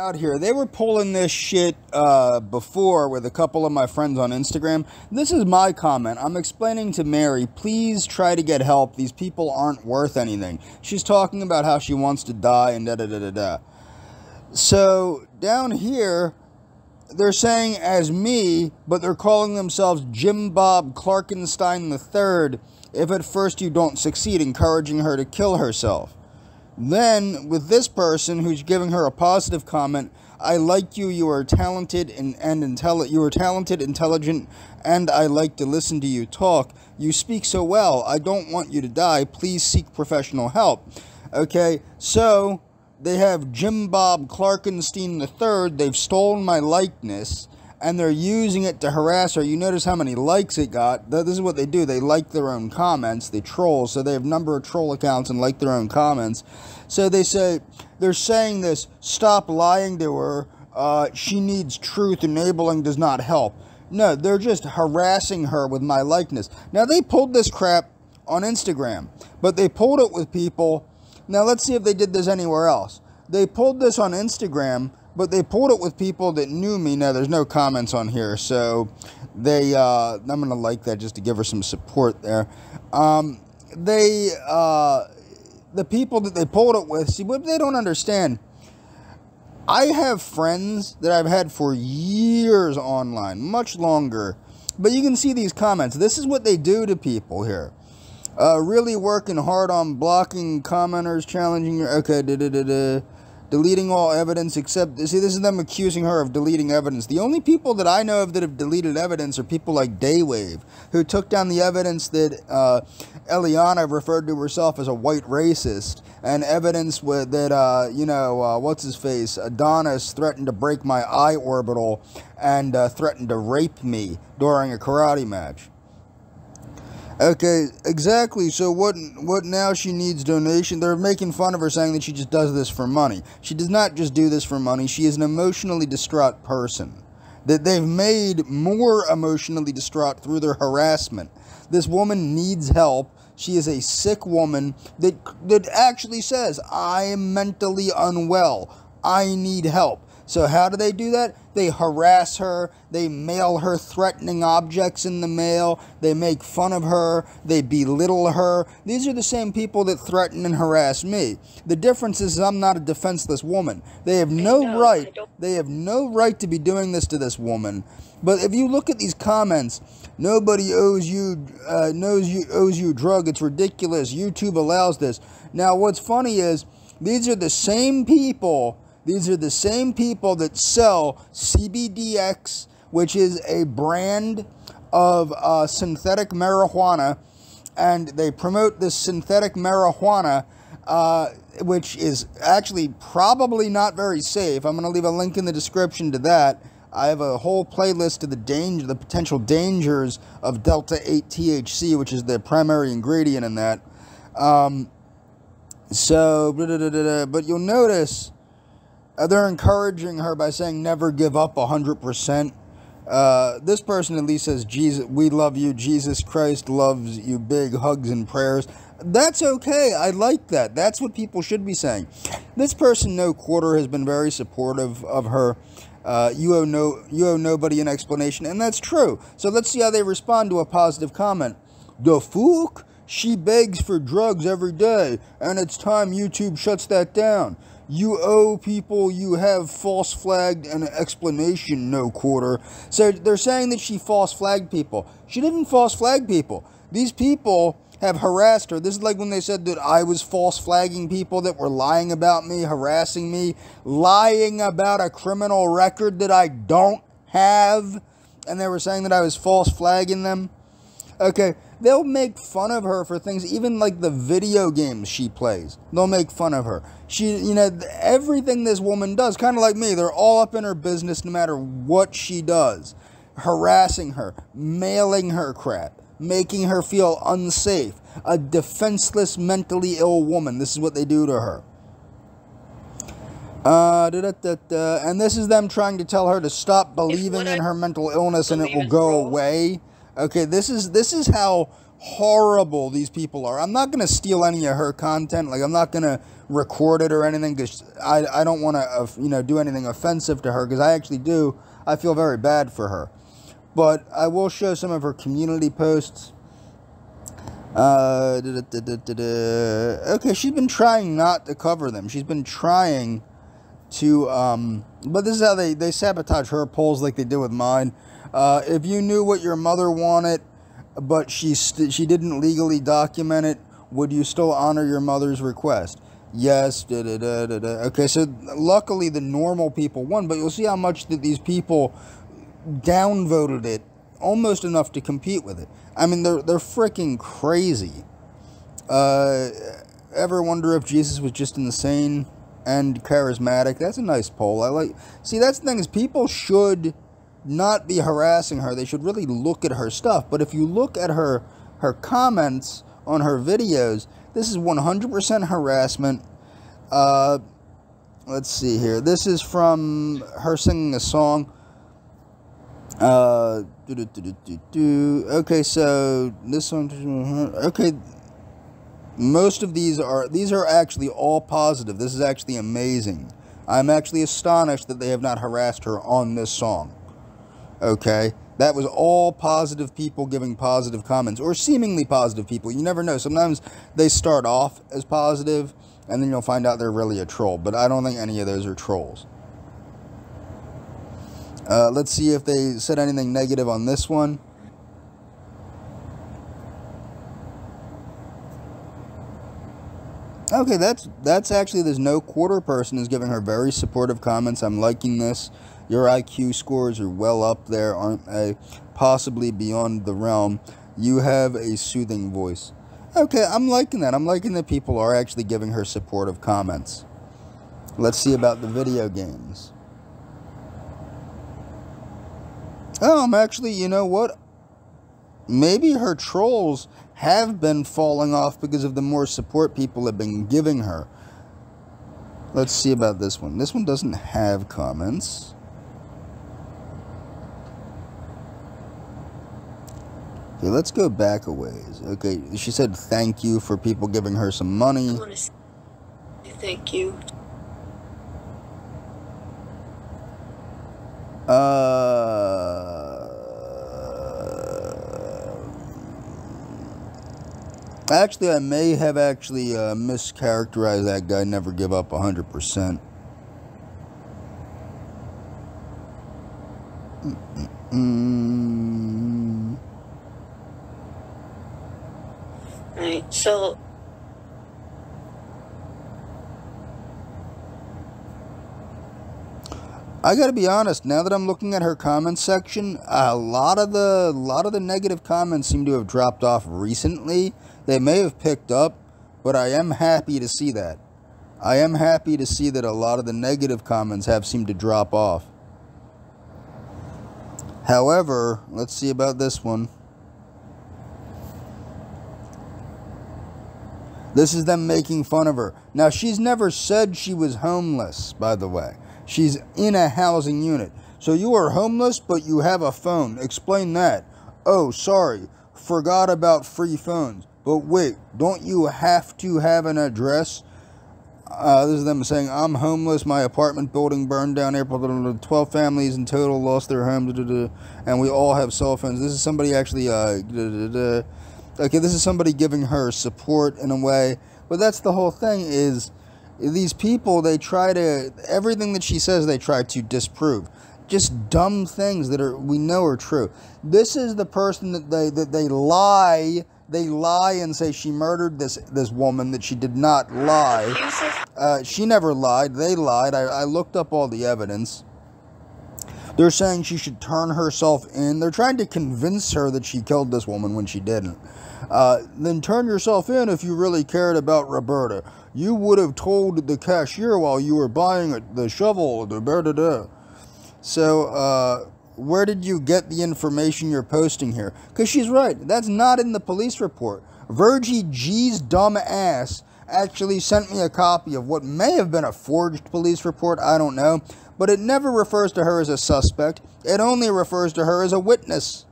out here. They were pulling this shit uh, before with a couple of my friends on Instagram. This is my comment. I'm explaining to Mary, please try to get help. These people aren't worth anything. She's talking about how she wants to die and da da da da da. So down here, they're saying as me, but they're calling themselves Jim Bob Clarkenstein III if at first you don't succeed, encouraging her to kill herself. Then, with this person who's giving her a positive comment, I like you, you are talented and, and intelligent, you are talented, intelligent, and I like to listen to you talk. You speak so well, I don't want you to die, please seek professional help. Okay, so they have Jim Bob Clarkenstein III, they've stolen my likeness, and they're using it to harass her. You notice how many likes it got. This is what they do. They like their own comments. They troll. So they have number of troll accounts and like their own comments. So they say they're saying this. Stop lying to her. Uh, she needs truth. Enabling does not help. No, they're just harassing her with my likeness. Now they pulled this crap on Instagram, but they pulled it with people. Now let's see if they did this anywhere else. They pulled this on Instagram but they pulled it with people that knew me. Now, there's no comments on here, so they, uh, I'm going to like that just to give her some support there. Um, they, uh, the people that they pulled it with, see, what they don't understand, I have friends that I've had for years online, much longer, but you can see these comments. This is what they do to people here. Uh, really working hard on blocking commenters, challenging your, okay, da da da deleting all evidence except see this is them accusing her of deleting evidence. The only people that i know of that have deleted evidence are people like daywave who took down the evidence that uh, eliana referred to herself as a white racist and evidence with that uh, you know uh, what's his face adonis threatened to break my eye orbital and uh, threatened to rape me during a karate match Okay, exactly. So what? What now? She needs donation. They're making fun of her, saying that she just does this for money. She does not just do this for money. She is an emotionally distraught person. That they've made more emotionally distraught through their harassment. This woman needs help. She is a sick woman that that actually says, "I am mentally unwell. I need help." So, how do they do that? They harass her, they mail her threatening objects in the mail, they make fun of her, they belittle her. These are the same people that threaten and harass me. The difference is I'm not a defenseless woman. They have no right, they have no right to be doing this to this woman. But if you look at these comments, nobody owes you uh, knows you owes you drug. It's ridiculous. YouTube allows this. Now, what's funny is these are the same people these are the same people that sell CBDX, which is a brand of uh, synthetic marijuana, and they promote this synthetic marijuana, uh, which is actually probably not very safe. I'm going to leave a link in the description to that. I have a whole playlist of the danger, the potential dangers of Delta 8 THC, which is the primary ingredient in that. Um, so, but you'll notice uh, they're encouraging her by saying never give up 100%. Uh, this person at least says, Jesus, we love you. Jesus Christ loves you. Big hugs and prayers. That's okay. I like that. That's what people should be saying. This person, no quarter, has been very supportive of her. Uh, you owe no, you owe nobody an explanation, and that's true. So let's see how they respond to a positive comment. The fuck? She begs for drugs every day, and it's time YouTube shuts that down. You owe people you have false flagged an explanation, no quarter. So they're saying that she false flagged people. She didn't false flag people. These people have harassed her. This is like when they said that I was false flagging people that were lying about me, harassing me, lying about a criminal record that I don't have. And they were saying that I was false flagging them. Okay, they'll make fun of her for things, even like the video games she plays. They'll make fun of her. She, you know, everything this woman does, kind of like me, they're all up in her business no matter what she does. Harassing her, mailing her crap, making her feel unsafe. A defenseless, mentally ill woman. This is what they do to her. Uh, da, da, da, and this is them trying to tell her to stop believing in her mental illness and it will go away. Okay, this is this is how horrible these people are. I'm not going to steal any of her content. Like, I'm not going to record it or anything because I, I don't want to, uh, you know, do anything offensive to her because I actually do. I feel very bad for her. But I will show some of her community posts. Uh, da, da, da, okay, she's been trying not to cover them. She's been trying to, um, but this is how they, they sabotage her polls like they did with mine. Uh, if you knew what your mother wanted, but she she didn't legally document it, would you still honor your mother's request? Yes. Da, da, da, da, da. Okay, so luckily the normal people won, but you'll see how much that these people downvoted it almost enough to compete with it. I mean, they're they're freaking crazy. Uh, ever wonder if Jesus was just insane and charismatic? That's a nice poll. I like. See, that's the thing is people should not be harassing her. They should really look at her stuff. But if you look at her her comments on her videos, this is 100% harassment. Uh, let's see here. This is from her singing a song. Uh, do, do, do, okay, so this one. Okay, most of these are these are actually all positive. This is actually amazing. I'm actually astonished that they have not harassed her on this song. Okay, that was all positive people giving positive comments, or seemingly positive people. You never know. Sometimes they start off as positive, and then you'll find out they're really a troll. But I don't think any of those are trolls. Uh, let's see if they said anything negative on this one. Okay, that's that's actually there's no quarter person is giving her very supportive comments. I'm liking this. Your IQ scores are well up there, aren't they? Possibly beyond the realm. You have a soothing voice. Okay, I'm liking that. I'm liking that people are actually giving her supportive comments. Let's see about the video games. Oh, I'm actually, you know what? Maybe her trolls have been falling off because of the more support people have been giving her. Let's see about this one. This one doesn't have comments. Okay, let's go back a ways. Okay, she said thank you for people giving her some money. Thank you. Uh, actually, I may have actually uh, mischaracterized that guy. Never give up 100%. Mm-mm. Right. So I got to be honest. Now that I'm looking at her comments section, a lot of the lot of the negative comments seem to have dropped off recently. They may have picked up, but I am happy to see that. I am happy to see that a lot of the negative comments have seemed to drop off. However, let's see about this one. This is them making fun of her. Now, she's never said she was homeless, by the way. She's in a housing unit. So you are homeless, but you have a phone. Explain that. Oh, sorry. Forgot about free phones. But wait, don't you have to have an address? Uh, this is them saying, I'm homeless. My apartment building burned down. April 12 families in total lost their homes. And we all have cell phones. This is somebody actually. Uh, okay, this is somebody giving her support in a way. But that's the whole thing is these people they try to everything that she says they try to disprove. Just dumb things that are we know are true. This is the person that they that they lie they lie and say she murdered this this woman that she did not lie. Uh, she never lied. They lied. I, I looked up all the evidence they're saying she should turn herself in they're trying to convince her that she killed this woman when she didn't uh, then turn yourself in if you really cared about Roberta you would have told the cashier while you were buying the shovel. Da, da, da. So, uh, where did you get the information you're posting here? Because she's right. That's not in the police report. Virgie G's dumb ass actually sent me a copy of what may have been a forged police report. I don't know. But it never refers to her as a suspect. It only refers to her as a witness.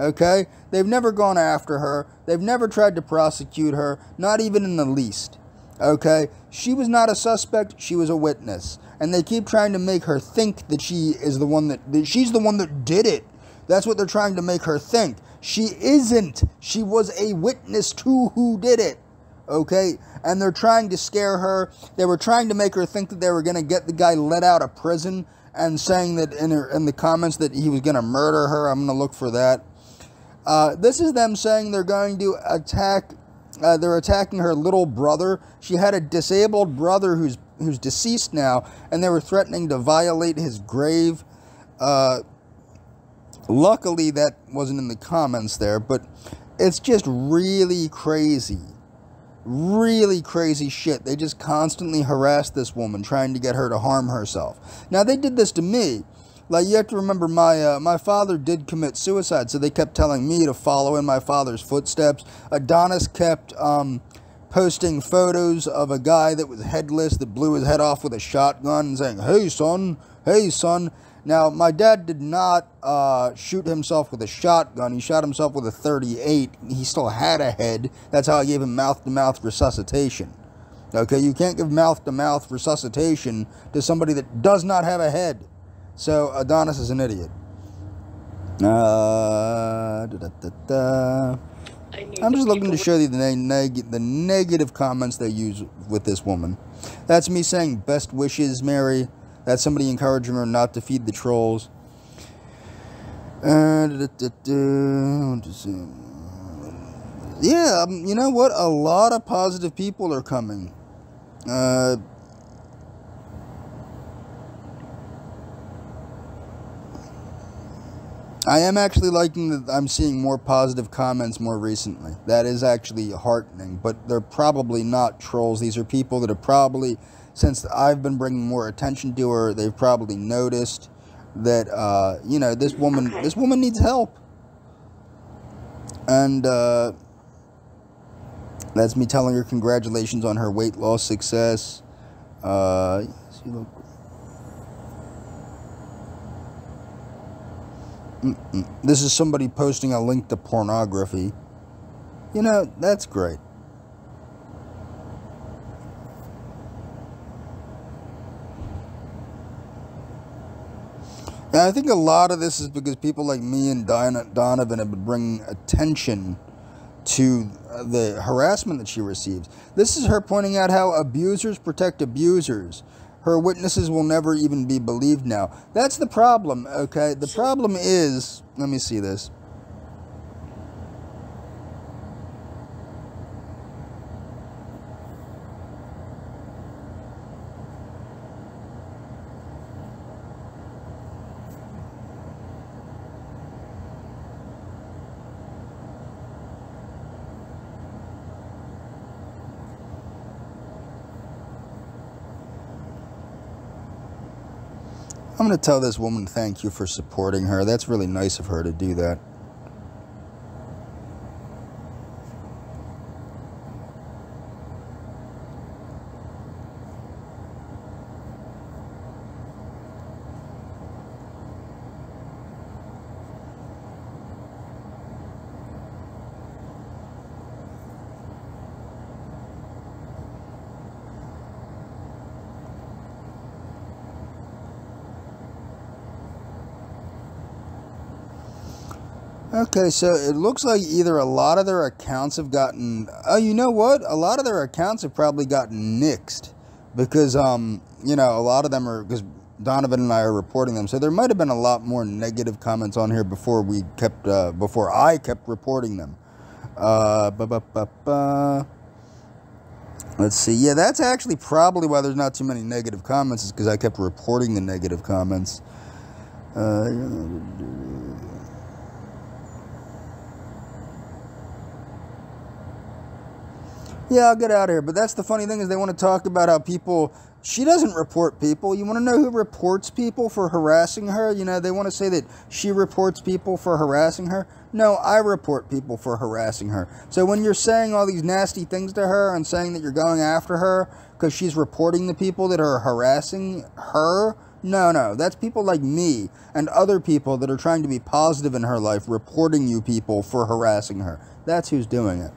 Okay? They've never gone after her. They've never tried to prosecute her, not even in the least. Okay? She was not a suspect, she was a witness. And they keep trying to make her think that she is the one that, that she's the one that did it. That's what they're trying to make her think. She isn't. She was a witness to who did it. Okay? And they're trying to scare her. They were trying to make her think that they were going to get the guy let out of prison and saying that in, her, in the comments that he was going to murder her. I'm going to look for that. Uh, this is them saying they're going to attack. Uh, they're attacking her little brother. She had a disabled brother who's who's deceased now, and they were threatening to violate his grave. Uh, luckily, that wasn't in the comments there, but it's just really crazy. Really crazy shit. They just constantly harassed this woman, trying to get her to harm herself. Now, they did this to me. Like you have to remember, my uh, my father did commit suicide, so they kept telling me to follow in my father's footsteps. Adonis kept um, posting photos of a guy that was headless that blew his head off with a shotgun saying, "Hey son, hey son." Now my dad did not uh, shoot himself with a shotgun. He shot himself with a 38. He still had a head. That's how I gave him mouth-to-mouth resuscitation. Okay, you can't give mouth-to-mouth resuscitation to somebody that does not have a head. So Adonis is an idiot. Uh, da, da, da, I'm just looking to show you the, neg- the negative comments they use with this woman. That's me saying best wishes, Mary. That's somebody encouraging her not to feed the trolls. Uh, yeah, um, you know what? A lot of positive people are coming. Uh, I am actually liking that I'm seeing more positive comments more recently. That is actually heartening, but they're probably not trolls. These are people that are probably, since I've been bringing more attention to her, they've probably noticed that, uh, you know, this woman, this woman needs help. And, uh, that's me telling her congratulations on her weight loss success. Uh, Mm-mm. This is somebody posting a link to pornography. You know, that's great. And I think a lot of this is because people like me and Donovan have been bringing attention to the harassment that she receives. This is her pointing out how abusers protect abusers her witnesses will never even be believed now. That's the problem, okay? The problem is, let me see this. I'm going to tell this woman thank you for supporting her. That's really nice of her to do that. Okay, so it looks like either a lot of their accounts have gotten. Oh, you know what? A lot of their accounts have probably gotten nixed because, um, you know, a lot of them are because Donovan and I are reporting them. So there might have been a lot more negative comments on here before we kept, uh, before I kept reporting them. Uh, ba ba ba. Let's see. Yeah, that's actually probably why there's not too many negative comments, is because I kept reporting the negative comments. Uh, yeah, I'll get out of here. But that's the funny thing is they want to talk about how people. She doesn't report people. You want to know who reports people for harassing her? You know, they want to say that she reports people for harassing her. No, I report people for harassing her. So when you're saying all these nasty things to her and saying that you're going after her because she's reporting the people that are harassing her, No, no, that's people like me and other people that are trying to be positive in her life reporting you people for harassing her. That's who's doing it.